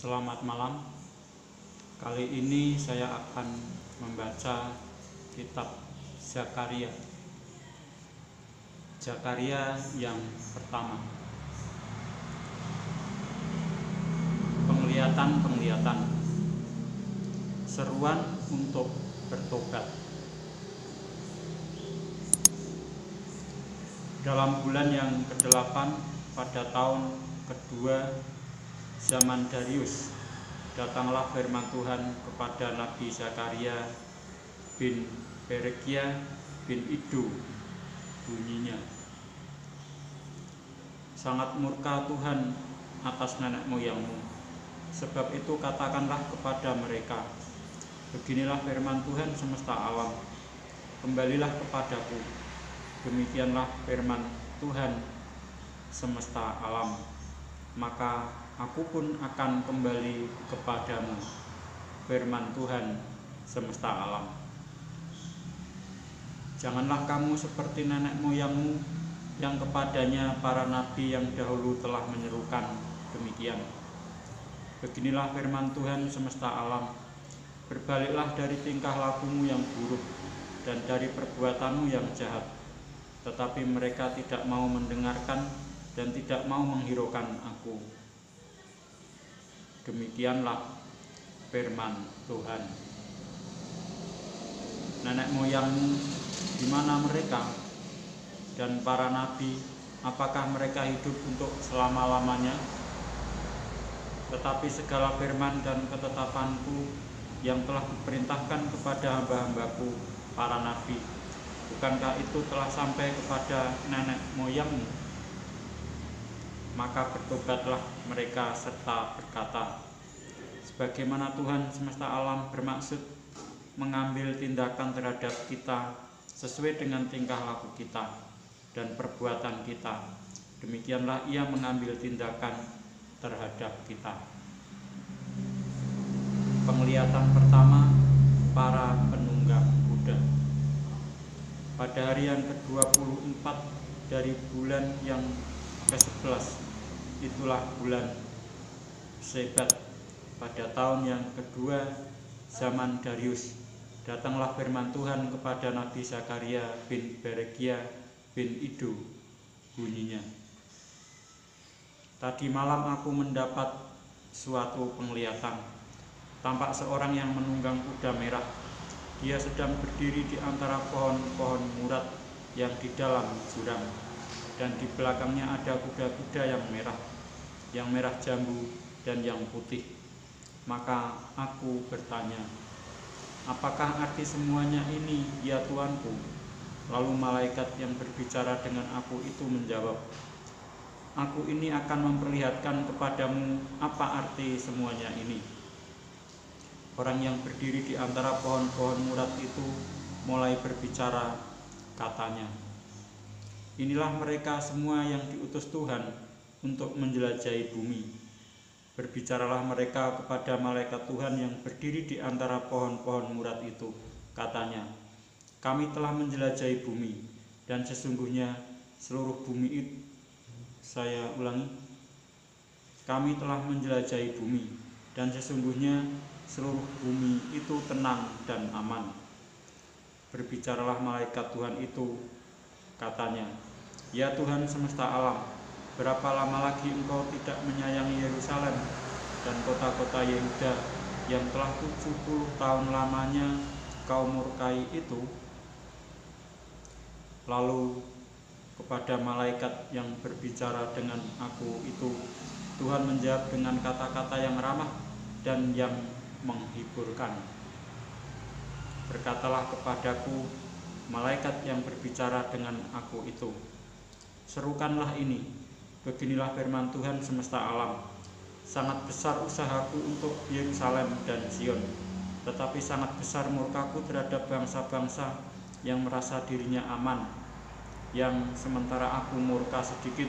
Selamat malam. Kali ini saya akan membaca kitab Zakaria. Zakaria yang pertama. Penglihatan-penglihatan. Seruan untuk bertobat. Dalam bulan yang ke-8 pada tahun kedua zaman Darius datanglah firman Tuhan kepada Nabi Zakaria bin Berekia bin Ido bunyinya. Sangat murka Tuhan atas nenek moyangmu. Sebab itu katakanlah kepada mereka beginilah firman Tuhan semesta alam kembalilah kepadaku. Demikianlah firman Tuhan semesta alam. Maka aku pun akan kembali kepadamu firman Tuhan semesta alam. Janganlah kamu seperti nenek moyangmu yang kepadanya para nabi yang dahulu telah menyerukan demikian. Beginilah firman Tuhan semesta alam. Berbaliklah dari tingkah lakumu yang buruk dan dari perbuatanmu yang jahat. Tetapi mereka tidak mau mendengarkan dan tidak mau menghiraukan aku. Demikianlah firman Tuhan. Nenek moyangmu di mana mereka dan para nabi, apakah mereka hidup untuk selama-lamanya? Tetapi segala firman dan ketetapanku yang telah diperintahkan kepada hamba-hambaku, para nabi, bukankah itu telah sampai kepada nenek moyangmu? Maka bertobatlah mereka serta berkata, sebagaimana Tuhan semesta alam bermaksud mengambil tindakan terhadap kita sesuai dengan tingkah laku kita dan perbuatan kita. Demikianlah ia mengambil tindakan terhadap kita. Penglihatan pertama para penunggang kuda. Pada hari yang ke-24 dari bulan yang ke-11 itulah bulan Sebat. Pada tahun yang kedua zaman Darius. Datanglah firman Tuhan kepada Nabi Zakaria bin Berekia bin Ido bunyinya. Tadi malam aku mendapat suatu penglihatan. Tampak seorang yang menunggang kuda merah. Dia sedang berdiri di antara pohon-pohon murat yang di dalam jurang dan di belakangnya ada kuda-kuda yang merah, yang merah jambu dan yang putih. Maka aku bertanya, apakah arti semuanya ini ya Tuanku? Lalu malaikat yang berbicara dengan aku itu menjawab, Aku ini akan memperlihatkan kepadamu apa arti semuanya ini. Orang yang berdiri di antara pohon-pohon murat itu mulai berbicara, katanya, Inilah mereka semua yang diutus Tuhan untuk menjelajahi bumi. Berbicaralah mereka kepada malaikat Tuhan yang berdiri di antara pohon-pohon murat itu. Katanya, kami telah menjelajahi bumi dan sesungguhnya seluruh bumi itu saya ulangi kami telah menjelajahi bumi dan sesungguhnya seluruh bumi itu tenang dan aman berbicaralah malaikat Tuhan itu katanya Ya Tuhan semesta alam, berapa lama lagi Engkau tidak menyayangi Yerusalem dan kota-kota Yehuda yang telah 70 tahun lamanya kau murkai itu? Lalu kepada malaikat yang berbicara dengan aku itu, Tuhan menjawab dengan kata-kata yang ramah dan yang menghiburkan. Berkatalah kepadaku, malaikat yang berbicara dengan aku itu, Serukanlah ini, beginilah firman Tuhan semesta alam. Sangat besar usahaku untuk Yerusalem dan Zion, tetapi sangat besar murkaku terhadap bangsa-bangsa yang merasa dirinya aman, yang sementara aku murka sedikit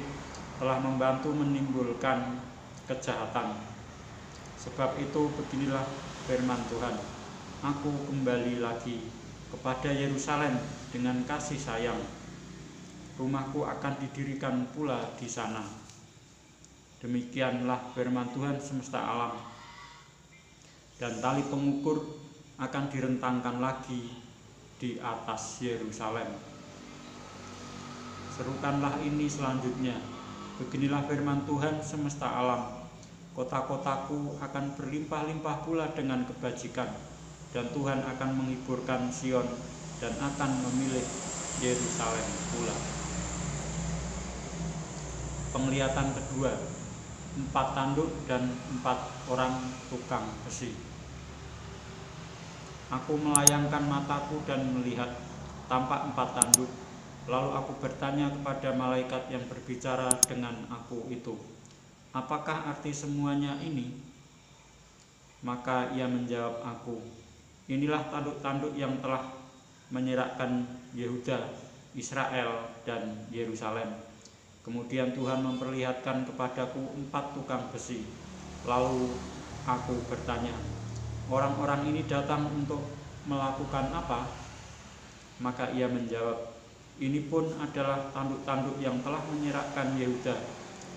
telah membantu menimbulkan kejahatan. Sebab itu beginilah firman Tuhan, aku kembali lagi kepada Yerusalem dengan kasih sayang rumahku akan didirikan pula di sana. Demikianlah firman Tuhan semesta alam. dan tali pengukur akan direntangkan lagi di atas Yerusalem. Serukanlah ini selanjutnya. Beginilah firman Tuhan semesta alam. Kota-kotaku akan berlimpah-limpah pula dengan kebajikan, dan Tuhan akan menghiburkan Sion dan akan memilih Yerusalem pula. Penglihatan kedua, empat tanduk dan empat orang tukang besi. Aku melayangkan mataku dan melihat tampak empat tanduk. Lalu aku bertanya kepada malaikat yang berbicara dengan aku itu, "Apakah arti semuanya ini?" Maka ia menjawab aku, "Inilah tanduk-tanduk yang telah menyerahkan Yehuda, Israel, dan Yerusalem." Kemudian Tuhan memperlihatkan kepadaku empat tukang besi. Lalu aku bertanya, orang-orang ini datang untuk melakukan apa? Maka ia menjawab, ini pun adalah tanduk-tanduk yang telah menyerahkan Yehuda,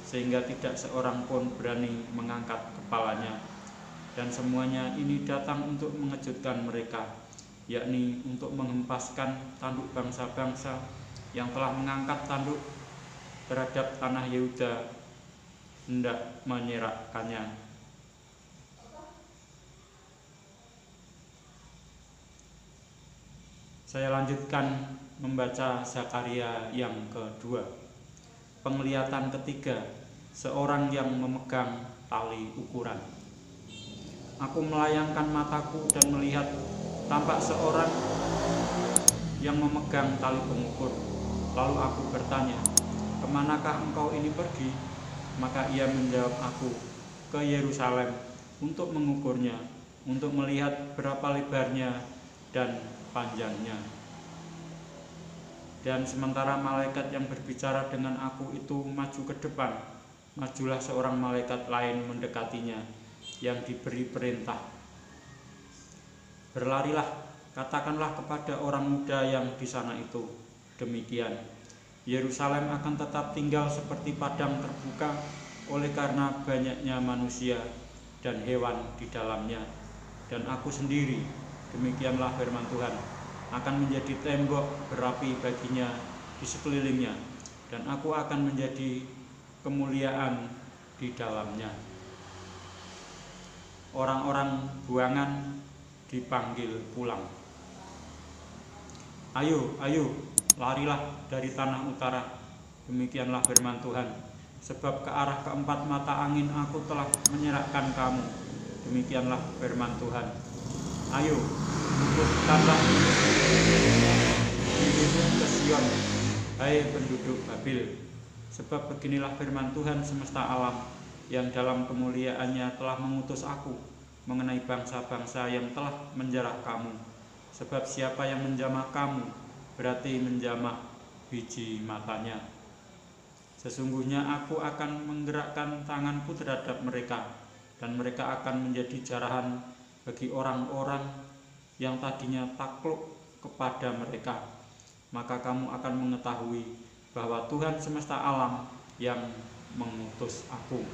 sehingga tidak seorang pun berani mengangkat kepalanya. Dan semuanya ini datang untuk mengejutkan mereka, yakni untuk menghempaskan tanduk bangsa-bangsa yang telah mengangkat tanduk terhadap tanah Yehuda hendak menyerahkannya Saya lanjutkan membaca Zakaria yang kedua. Penglihatan ketiga, seorang yang memegang tali ukuran. Aku melayangkan mataku dan melihat tampak seorang yang memegang tali pengukur. Lalu aku bertanya, ke manakah engkau ini pergi? Maka ia menjawab aku, ke Yerusalem untuk mengukurnya, untuk melihat berapa lebarnya dan panjangnya. Dan sementara malaikat yang berbicara dengan aku itu maju ke depan, majulah seorang malaikat lain mendekatinya yang diberi perintah. Berlarilah, katakanlah kepada orang muda yang di sana itu, demikian. Yerusalem akan tetap tinggal seperti padang terbuka oleh karena banyaknya manusia dan hewan di dalamnya. Dan aku sendiri Demikianlah firman Tuhan akan menjadi tembok berapi baginya di sekelilingnya dan aku akan menjadi kemuliaan di dalamnya. Orang-orang buangan dipanggil pulang. Ayo, ayo, larilah dari tanah utara. Demikianlah firman Tuhan. Sebab ke arah keempat mata angin aku telah menyerahkan kamu. Demikianlah firman Tuhan. Ayo, Luputkanlah dirimu ke Sion, hai penduduk Babil. Sebab beginilah firman Tuhan semesta alam yang dalam kemuliaannya telah mengutus aku mengenai bangsa-bangsa yang telah menjarah kamu. Sebab siapa yang menjamah kamu berarti menjamah biji matanya. Sesungguhnya aku akan menggerakkan tanganku terhadap mereka dan mereka akan menjadi jarahan bagi orang-orang yang tadinya takluk kepada mereka, maka kamu akan mengetahui bahwa Tuhan semesta alam yang mengutus aku.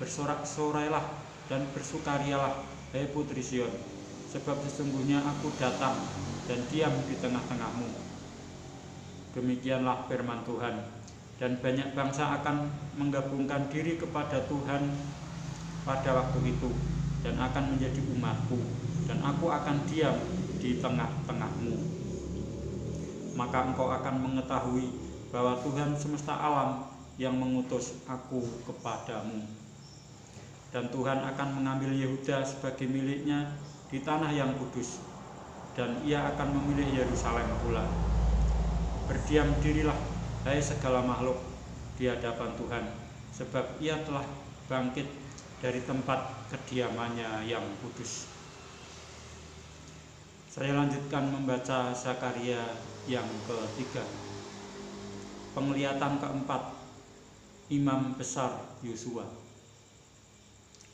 Bersorak-sorailah dan bersukarialah, hai putri Sion, sebab sesungguhnya aku datang dan diam di tengah-tengahmu. Demikianlah firman Tuhan, dan banyak bangsa akan menggabungkan diri kepada Tuhan pada waktu itu dan akan menjadi umatku dan aku akan diam di tengah-tengahmu maka engkau akan mengetahui bahwa Tuhan semesta alam yang mengutus aku kepadamu dan Tuhan akan mengambil Yehuda sebagai miliknya di tanah yang kudus dan ia akan memilih Yerusalem pula berdiam dirilah hai segala makhluk di hadapan Tuhan sebab ia telah bangkit dari tempat kediamannya yang kudus. Saya lanjutkan membaca Zakaria yang ketiga. Penglihatan keempat, Imam Besar Yosua.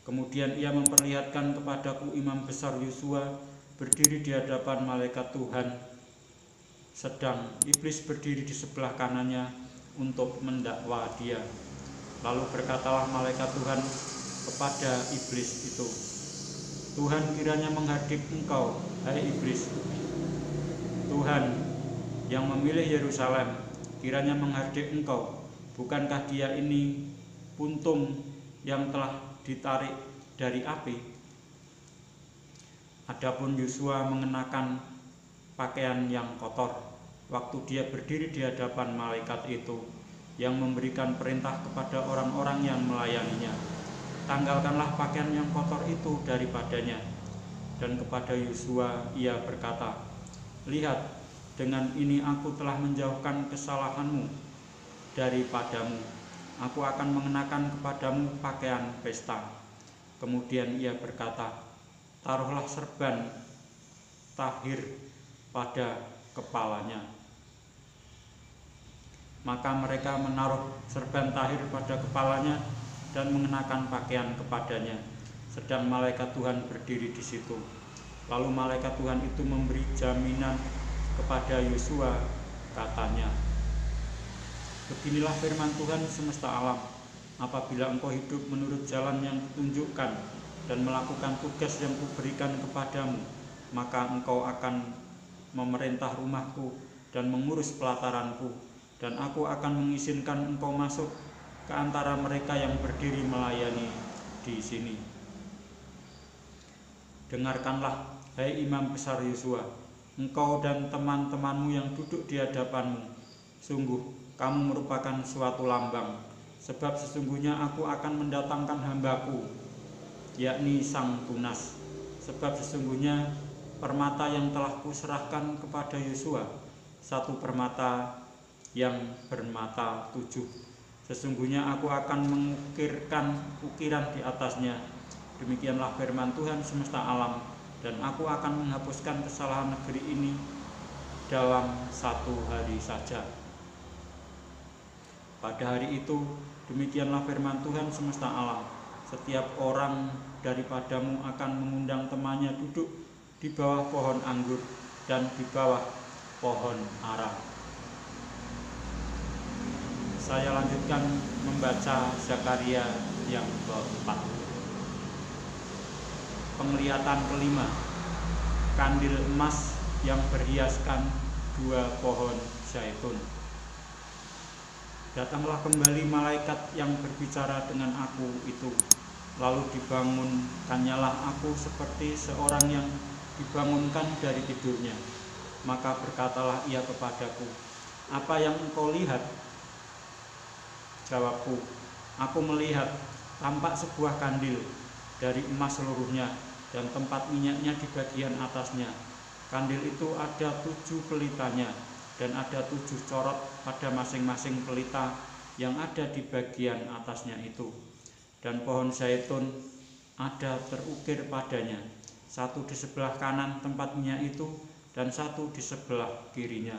Kemudian ia memperlihatkan kepadaku Imam Besar Yosua berdiri di hadapan malaikat Tuhan, sedang iblis berdiri di sebelah kanannya untuk mendakwa dia. Lalu berkatalah malaikat Tuhan kepada iblis itu, Tuhan kiranya menghadik engkau, hai iblis. Tuhan yang memilih Yerusalem, kiranya menghadik engkau. Bukankah dia ini puntung yang telah ditarik dari api? Adapun Yosua mengenakan pakaian yang kotor waktu dia berdiri di hadapan malaikat itu yang memberikan perintah kepada orang-orang yang melayaninya. Tanggalkanlah pakaian yang kotor itu daripadanya. Dan kepada Yosua ia berkata, Lihat, dengan ini aku telah menjauhkan kesalahanmu daripadamu. Aku akan mengenakan kepadamu pakaian pesta. Kemudian ia berkata, Taruhlah serban tahir pada kepalanya maka mereka menaruh serban tahir pada kepalanya dan mengenakan pakaian kepadanya. Sedang malaikat Tuhan berdiri di situ. Lalu malaikat Tuhan itu memberi jaminan kepada Yosua, katanya, Beginilah firman Tuhan semesta alam, apabila engkau hidup menurut jalan yang kutunjukkan dan melakukan tugas yang kuberikan kepadamu, maka engkau akan memerintah rumahku dan mengurus pelataranku dan aku akan mengizinkan engkau masuk ke antara mereka yang berdiri melayani di sini. Dengarkanlah, hai imam besar Yosua, engkau dan teman-temanmu yang duduk di hadapanmu. Sungguh, kamu merupakan suatu lambang, sebab sesungguhnya aku akan mendatangkan hambaku, yakni sang tunas. Sebab sesungguhnya permata yang telah kuserahkan kepada Yosua, satu permata yang bermata tujuh. Sesungguhnya aku akan mengukirkan ukiran di atasnya. Demikianlah firman Tuhan semesta alam, dan aku akan menghapuskan kesalahan negeri ini dalam satu hari saja. Pada hari itu, demikianlah firman Tuhan semesta alam. Setiap orang daripadamu akan mengundang temannya duduk di bawah pohon anggur dan di bawah pohon ara saya lanjutkan membaca Zakaria yang keempat. Penglihatan kelima, kandil emas yang berhiaskan dua pohon zaitun. Datanglah kembali malaikat yang berbicara dengan aku itu, lalu dibangun tanyalah aku seperti seorang yang dibangunkan dari tidurnya. Maka berkatalah ia kepadaku, apa yang engkau lihat? Jawabku, aku melihat tampak sebuah kandil dari emas seluruhnya dan tempat minyaknya di bagian atasnya. Kandil itu ada tujuh pelitanya dan ada tujuh corot pada masing-masing pelita yang ada di bagian atasnya itu. Dan pohon zaitun ada terukir padanya, satu di sebelah kanan tempat minyak itu dan satu di sebelah kirinya.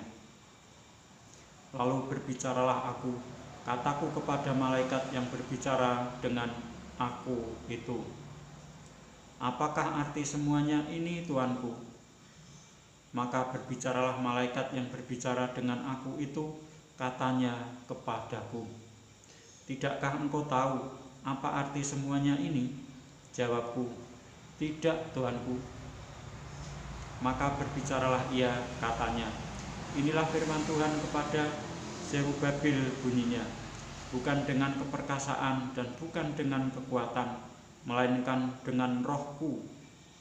Lalu berbicaralah aku kataku kepada malaikat yang berbicara dengan aku itu. Apakah arti semuanya ini Tuanku? Maka berbicaralah malaikat yang berbicara dengan aku itu, katanya kepadaku. Tidakkah engkau tahu apa arti semuanya ini? Jawabku, tidak Tuanku. Maka berbicaralah ia, katanya, inilah firman Tuhan kepada Zerubabil bunyinya bukan dengan keperkasaan dan bukan dengan kekuatan, melainkan dengan rohku,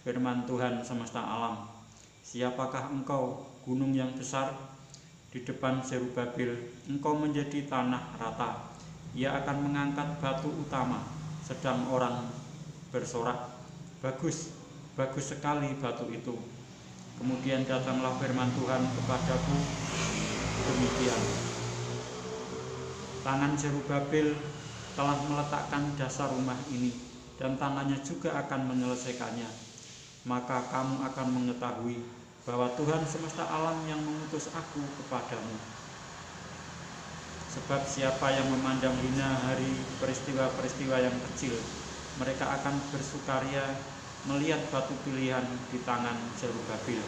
firman Tuhan semesta alam. Siapakah engkau, gunung yang besar? Di depan Zerubabil, engkau menjadi tanah rata. Ia akan mengangkat batu utama, sedang orang bersorak. Bagus, bagus sekali batu itu. Kemudian datanglah firman Tuhan kepadaku, demikian Tangan Zerubabel telah meletakkan dasar rumah ini dan tangannya juga akan menyelesaikannya. Maka kamu akan mengetahui bahwa Tuhan semesta alam yang mengutus aku kepadamu. Sebab siapa yang memandang hina hari peristiwa-peristiwa yang kecil, mereka akan bersukaria melihat batu pilihan di tangan Zerubabel.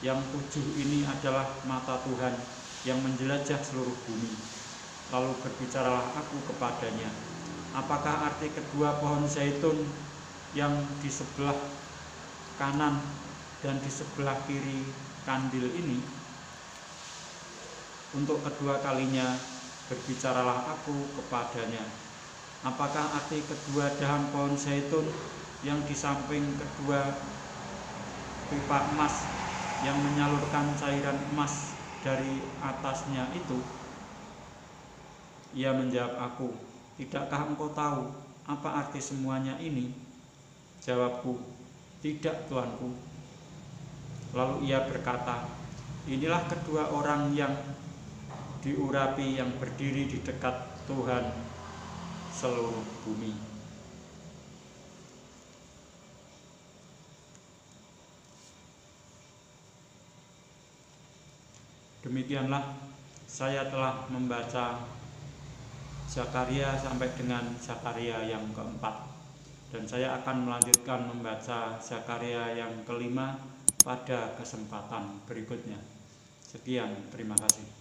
Yang tujuh ini adalah mata Tuhan yang menjelajah seluruh bumi. Lalu berbicaralah aku kepadanya, Apakah arti kedua pohon zaitun yang di sebelah kanan dan di sebelah kiri kandil ini? Untuk kedua kalinya berbicaralah aku kepadanya. Apakah arti kedua dahan pohon zaitun yang di samping kedua pipa emas yang menyalurkan cairan emas dari atasnya itu? Ia menjawab aku, Tidakkah engkau tahu apa arti semuanya ini? Jawabku, tidak tuanku. Lalu ia berkata, inilah kedua orang yang diurapi yang berdiri di dekat Tuhan seluruh bumi. Demikianlah saya telah membaca Zakaria sampai dengan Zakaria yang keempat dan saya akan melanjutkan membaca Zakaria yang kelima pada kesempatan berikutnya. Sekian, terima kasih.